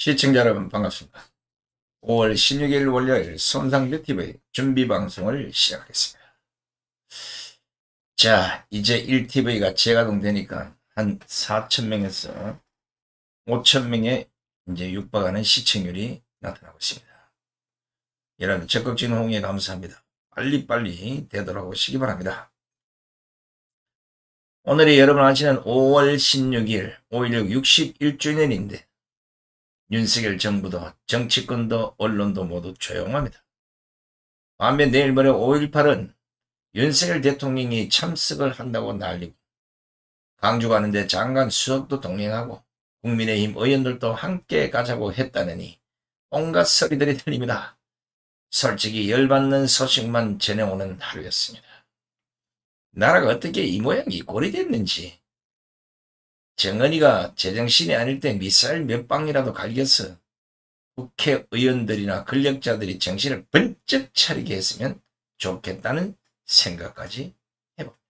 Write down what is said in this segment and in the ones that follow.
시청자 여러분 반갑습니다. 5월 16일 월요일 손상뷰TV 준비방송을 시작하겠습니다. 자 이제 1TV가 재가동되니까 한 4천명에서 5천명에 이제 육박하는 시청률이 나타나고 있습니다. 여러분 적극적인 홍해 감사합니다. 빨리빨리 되도록 하시기 바랍니다. 오늘이 여러분 아시는 5월 16일 5.16 61주년인데 윤석열 정부도 정치권도 언론도 모두 조용합니다. 반면 내일 모레 5.18은 윤석열 대통령이 참석을 한다고 난리고 강주 가는데 장관 수석도 동행하고 국민의힘 의원들도 함께 가자고 했다느니 온갖 소리들이 들립니다. 솔직히 열받는 소식만 전해오는 하루였습니다. 나라가 어떻게 이 모양이 꼴이 됐는지 정은이가 제정신이 아닐 때 미사일 몇 방이라도 갈겨서 국회의원들이나 권력자들이 정신을 번쩍 차리게 했으면 좋겠다는 생각까지 해봅니다.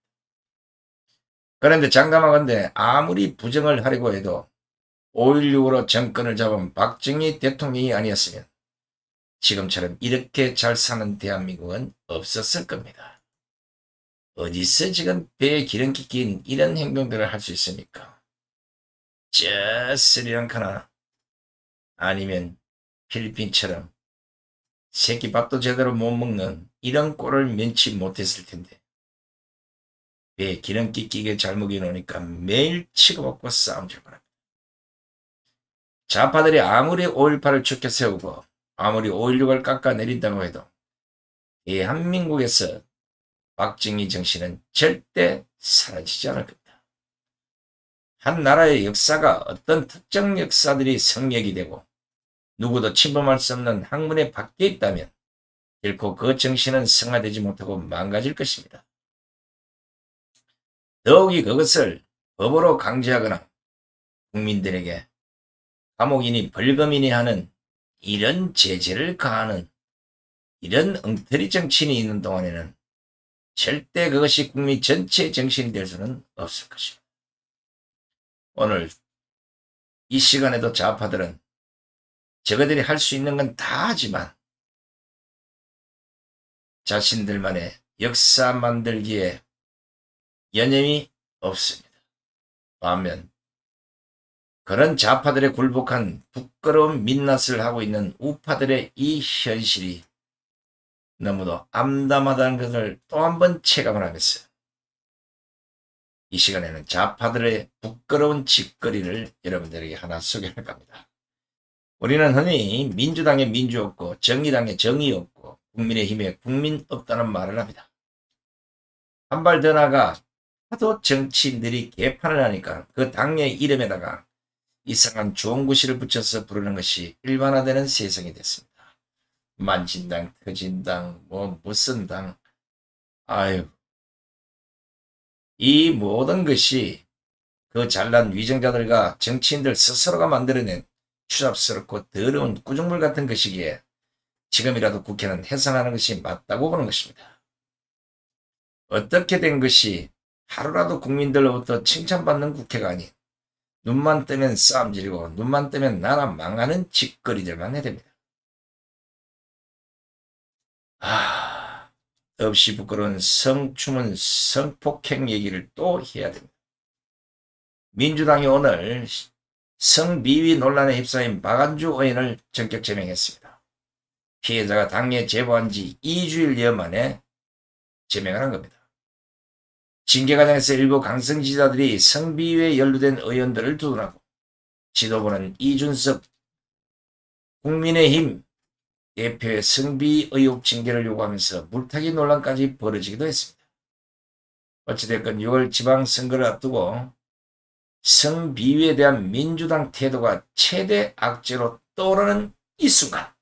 그런데 장담하건대 아무리 부정을 하려고 해도 5.16으로 정권을 잡은 박정희 대통령이 아니었으면 지금처럼 이렇게 잘 사는 대한민국은 없었을 겁니다. 어디서 지금 배에 기름기 낀 이런 행동들을 할 수 있습니까? 저 스리랑카나 아니면 필리핀처럼 새끼 밥도 제대로 못 먹는 이런 꼴을 면치 못했을 텐데 배 기름기 끼게 잘 먹여놓으니까 매일 치고받고 싸움질 거랍니다. 좌파들이 아무리 5.18을 축켜 세우고 아무리 5.16을 깎아내린다고 해도 대한민국에서 박정희 정신은 절대 사라지지 않을 겁니다. 한 나라의 역사가 어떤 특정 역사들이 성역이 되고 누구도 침범할 수 없는 학문에 밖에 있다면 결코 그 정신은 성화되지 못하고 망가질 것입니다. 더욱이 그것을 법으로 강제하거나 국민들에게 감옥이니 벌금이니 하는 이런 제재를 가하는 이런 엉터리 정치인이 있는 동안에는 절대 그것이 국민 전체의 정신이 될 수는 없을 것입니다. 오늘 이 시간에도 좌파들은 저거들이 할 수 있는 건 다 하지만 자신들만의 역사 만들기에 여념이 없습니다. 반면 그런 좌파들의 굴복한 부끄러운 민낯을 하고 있는 우파들의 이 현실이 너무도 암담하다는 것을 또 한 번 체감을 하면서 이 시간에는 좌파들의 부끄러운 짓거리를 여러분들에게 하나 소개할 겁니다. 우리는 흔히 민주당에 민주 없고 정의당에 정의 없고 국민의힘에 국민 없다는 말을 합니다. 한 발 더 나가 하도 정치인들이 개판을 하니까 그 당의 이름에다가 이상한 주원구시를 붙여서 부르는 것이 일반화되는 세상이 됐습니다. 만진당, 터진당, 뭐 무슨 당, 아유 이 모든 것이 그 잘난 위정자들과 정치인들 스스로가 만들어낸 추잡스럽고 더러운 꾸중물 같은 것이기에 지금이라도 국회는 해산하는 것이 맞다고 보는 것입니다. 어떻게 된 것이 하루라도 국민들로부터 칭찬받는 국회가 아닌 눈만 뜨면 싸움질이고 눈만 뜨면 나라 망하는 짓거리들만 해야 됩니다. 아... 없이 부끄러운 성추문 성폭행 얘기를 또 해야 됩니다. 민주당이 오늘 성비위 논란에 휩싸인 박안주 의원을 전격 제명했습니다. 피해자가 당에 제보한 지 2주일여 만에 제명을 한 겁니다. 징계 과정에서 일부 강성 지자들이 성비위에 연루된 의원들을 두둔하고 지도부는 이준석 국민의힘 대표의 승비 의혹 징계를 요구하면서 물타기 논란까지 벌어지기도 했습니다. 어찌됐건 6월 지방선거를 앞두고 성비위에 대한 민주당 태도가 최대 악재로 떠오르는 이 순간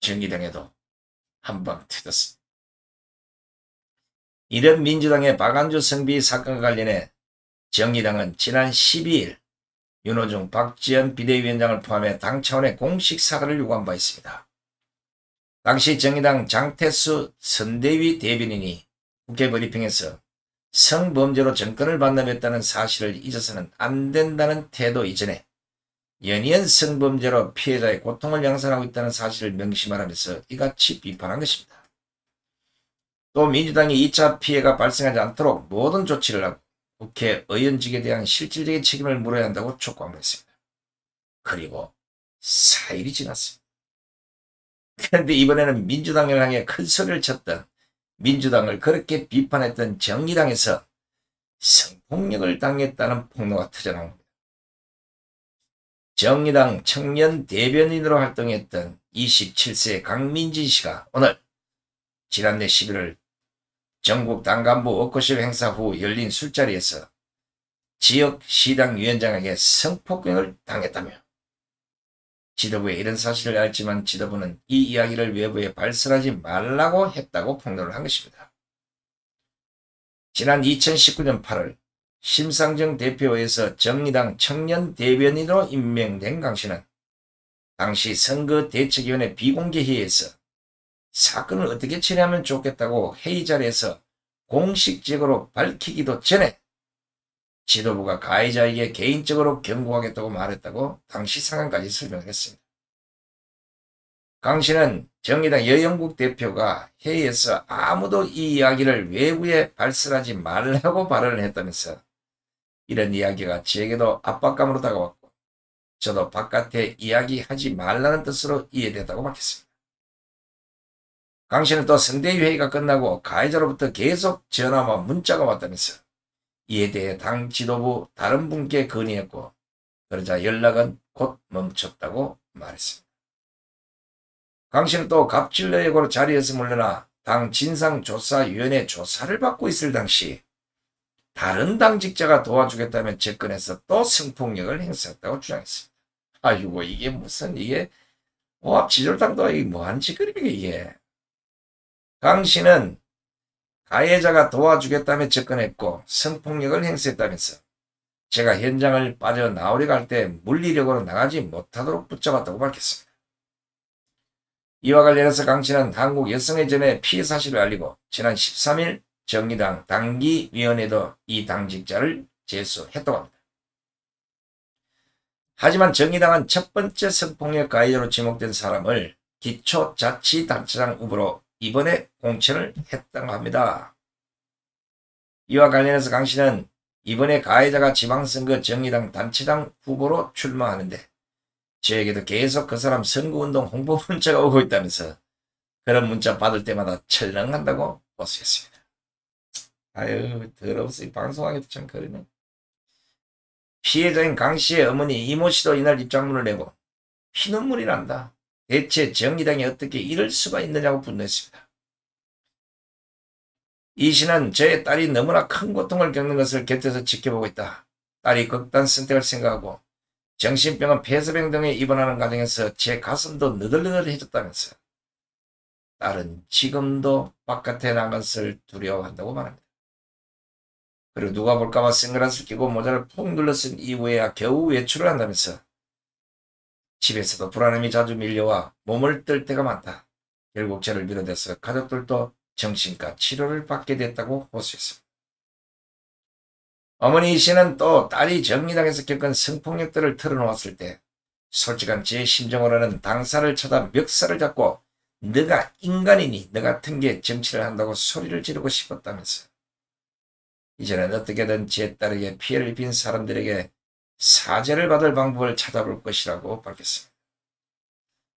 정의당에도 한방 터졌습니다. 이런 민주당의 박안주 성비 사건과 관련해 정의당은 지난 12일 윤호중, 박지원 비대위원장을 포함해 당 차원의 공식 사과를 요구한 바 있습니다. 당시 정의당 장태수 선대위 대변인이 국회 브리핑에서 성범죄로 정권을 반납했다는 사실을 잊어서는 안 된다는 태도 이전에 연이은 성범죄로 피해자의 고통을 양산하고 있다는 사실을 명심하라면서 이같이 비판한 것입니다. 또 민주당이 2차 피해가 발생하지 않도록 모든 조치를 하고 국회 의원직에 대한 실질적인 책임을 물어야 한다고 촉구한 것입니다. 그리고 4일이 지났습니다. 그런데 이번에는 민주당을 향해 큰 소리를 쳤던 민주당을 그렇게 비판했던 정의당에서 성폭력을 당했다는 폭로가 터져나온 겁니다. 정의당 청년 대변인으로 활동했던 27세 강민진 씨가 오늘 지난해 11월 전국 당간부 워커숍 행사 후 열린 술자리에서 지역 시당 위원장에게 성폭행을 당했다며 지도부에 이런 사실을 알지만 지도부는 이 이야기를 외부에 발설하지 말라고 했다고 폭로를 한 것입니다. 지난 2019년 8월 심상정 대표에서 정의당 청년 대변인으로 임명된 강 씨는 당시 선거 대책위원회 비공개 회의에서 사건을 어떻게 처리하면 좋겠다고 회의 자리에서 공식적으로 밝히기도 전에 지도부가 가해자에게 개인적으로 경고하겠다고 말했다고 당시 상황까지 설명했습니다. 강 씨는 정의당 여영국 대표가 회의에서 아무도 이 이야기를 외부에 발설하지 말라고 발언을 했다면서 이런 이야기가 지에게도 압박감으로 다가왔고 저도 바깥에 이야기하지 말라는 뜻으로 이해됐다고 밝혔습니다. 강 씨는 또 선대위 회의가 끝나고 가해자로부터 계속 전화와 문자가 왔다면서 이에 대해 당 지도부 다른 분께 건의했고 그러자 연락은 곧 멈췄다고 말했습니다. 강 씨는 또 갑질 내역으로 자리에서 물러나 당 진상조사위원회 조사를 받고 있을 당시 다른 당직자가 도와주겠다며 접근해서 또 성폭력을 행사했다고 주장했습니다. 아이고 이게 무슨 이게 오합지졸당도 이게 뭐하는 짓거리입니까 이게. 강 씨는 가해자가 도와주겠다며 접근했고 성폭력을 행사했다면서 제가 현장을 빠져나오려고 할 때 물리력으로 나가지 못하도록 붙잡았다고 밝혔습니다. 이와 관련해서 강 씨는 한국 여성의전에 피해 사실을 알리고 지난 13일 정의당 당기위원회도 이 당직자를 제소했다고 합니다. 하지만 정의당은 첫 번째 성폭력 가해자로 지목된 사람을 기초자치단체장 후보로 이번에 공천을 했다고 합니다. 이와 관련해서 강 씨는 이번에 가해자가 지방선거 정의당 단체장 후보로 출마하는데 저에게도 계속 그 사람 선거운동 홍보 문자가 오고 있다면서 그런 문자 받을 때마다 철렁한다고 보수했습니다. 아유 더러워서 방송하기도 참 그러네. 피해자인 강 씨의 어머니 이모 씨도 이날 입장문을 내고 피눈물이 난다. 대체 정의당이 어떻게 이럴 수가 있느냐고 분노했습니다. 이 씨는 저의 딸이 너무나 큰 고통을 겪는 것을 곁에서 지켜보고 있다. 딸이 극단 선택을 생각하고 정신병은 폐쇄병 등에 입원하는 과정에서 제 가슴도 느들느들해졌다면서 딸은 지금도 바깥에 나간 것을 두려워한다고 말합니다. 그리고 누가 볼까봐 선글라스를 끼고 모자를 푹 눌러 쓴 이후에야 겨우 외출을 한다면서 집에서도 불안함이 자주 밀려와 몸을 뜰 때가 많다. 결국 저를 밀어대서 가족들도 정신과 치료를 받게 됐다고 호소했습니다. 어머니 이 씨는 또 딸이 정의당에서 겪은 성폭력들을 털어놓았을 때 솔직한 제 심정으로는 당사를 쳐다 멱살을 잡고 너가 인간이니 너 같은 게 정치를 한다고 소리를 지르고 싶었다면서 이제는 어떻게든 제 딸에게 피해를 입힌 사람들에게 사죄를 받을 방법을 찾아볼 것이라고 밝혔습니다.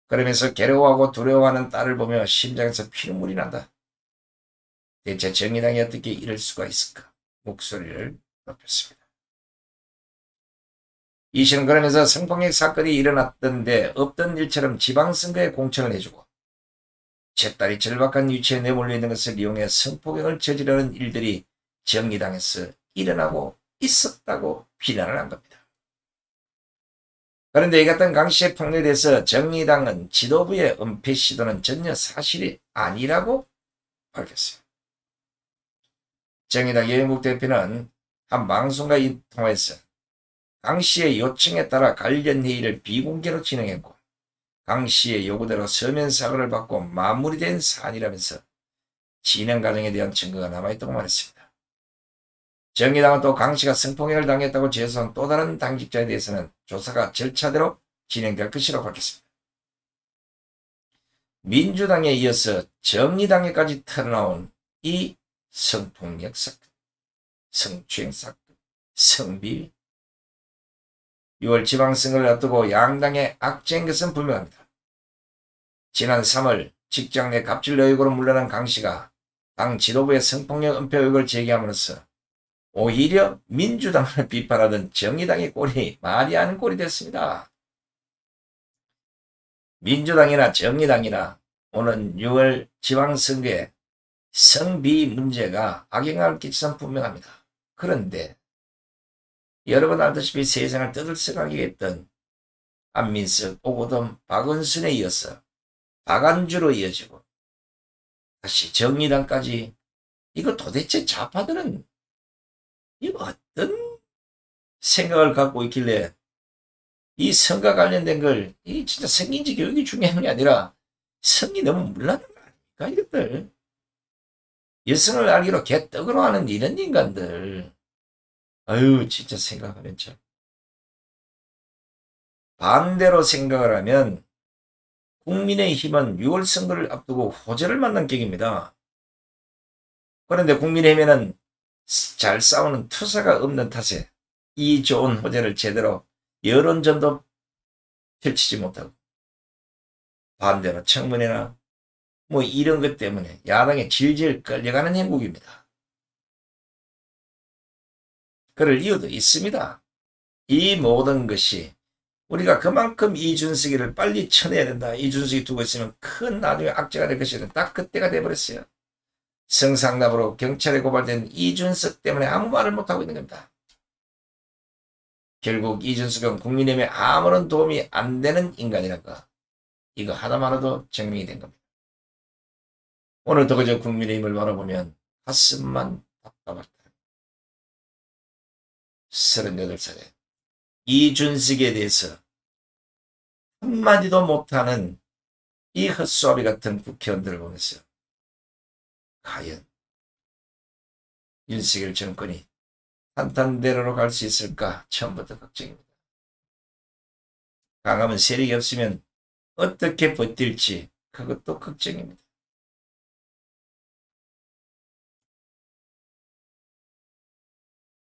그러면서 괴로워하고 두려워하는 딸을 보며 심장에서 피눈물이 난다. 대체 정의당이 어떻게 이럴 수가 있을까? 목소리를 높였습니다. 이 씨는 그러면서 성폭력 사건이 일어났던데 없던 일처럼 지방선거에 공천을 해주고 제 딸이 절박한 위치에 내몰려 있는 것을 이용해 성폭력을 저지르는 일들이 정의당에서 일어나고 있었다고 비난을 한 겁니다. 그런데 이 같은 강 씨의 폭로에 대해서 정의당은 지도부의 은폐 시도는 전혀 사실이 아니라고 밝혔어요. 정의당 여영국 대표는 한 방송과 통화에서 강 씨의 요청에 따라 관련 회의를 비공개로 진행했고 강 씨의 요구대로 서면 사과를 받고 마무리된 사안이라면서 진행 과정에 대한 증거가 남아있다고 말했습니다. 정의당은 또 강씨가 성폭행을 당했다고 제소한 또 다른 당직자에 대해서는 조사가 절차대로 진행될 것이라고 밝혔습니다. 민주당에 이어서 정의당에까지 털어나온 이 성폭력 사건, 성추행 사건, 성비위 6월 지방선거를 앞두고 양당의 악재인 것은 분명합니다. 지난 3월 직장 내 갑질 의혹으로 물러난 강 씨가 당 지도부의 성폭력 은폐 의혹을 제기함으로써 오히려 민주당을 비판하던 정의당의 꼴이 말이 아닌 꼴이 됐습니다. 민주당이나 정의당이나 오는 6월 지방선거에 성비 문제가 악영향을 끼치선 분명합니다. 그런데 여러분 알다시피 세상을 떠들썩하게 했던 안민석, 오고돈, 박원순에 이어서 박안주로 이어지고 다시 정의당까지 이거 도대체 좌파들은 이거 어떤 생각을 갖고 있길래 이 선과 관련된 걸, 이 진짜 성인지 교육이 중요한 게 아니라 성이 너무 물나는 거 아닙니까, 이것들. 여성을 알기로 개떡으로 하는 이런 인간들. 아유, 진짜 생각하면 참. 반대로 생각을 하면 국민의힘은 6월 선거를 앞두고 호재를 만난 격입니다. 그런데 국민의힘에는 잘 싸우는 투사가 없는 탓에 이 좋은 호재를 제대로 여론전도 펼치지 못하고 반대로 청문회나 뭐 이런 것 때문에 야당에 질질 끌려가는 행국입니다. 그럴 이유도 있습니다. 이 모든 것이 우리가 그만큼 이준석이를 빨리 쳐내야 된다. 이준석이 두고 있으면 큰 나중에 악재가 될 것이다. 딱 그때가 돼버렸어요. 성상납으로 경찰에 고발된 이준석 때문에 아무 말을 못하고 있는 겁니다. 결국 이준석은 국민의힘에 아무런 도움이 안 되는 인간이라는 거. 이거 하나만으로도 증명이 된 겁니다. 오늘도 그저 국민의힘을 바라보면 가슴만 답답하다. 38살에 이준석에 대해서 한마디도 못하는 이 헛수아비 같은 국회의원들을 보면서 과연 윤석열 정권이 한탄대로로 갈 수 있을까 처음부터 걱정입니다. 강하면 세력이 없으면 어떻게 버틸지 그것도 걱정입니다.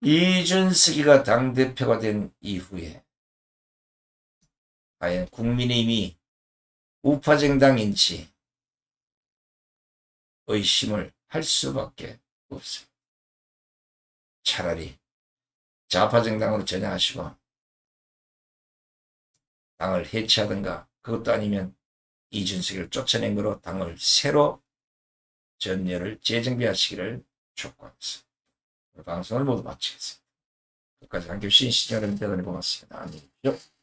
이준석이가 당대표가 된 이후에 과연 국민의힘이 우파정당인지 의심을 할 수밖에 없습니다. 차라리 좌파 정당으로 전향하시고 당을 해체하든가 그것도 아니면 이준석을 쫓아낸 거로 당을 새로 전열을 재정비하시기를 촉구하면서 방송을 모두 마치겠습니다. 끝까지 함께 해 주신 시청자 여러분 대단히 고맙습니다. 안녕히 계십시오.